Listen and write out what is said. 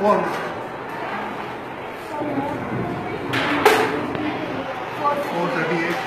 कौन four thirty eight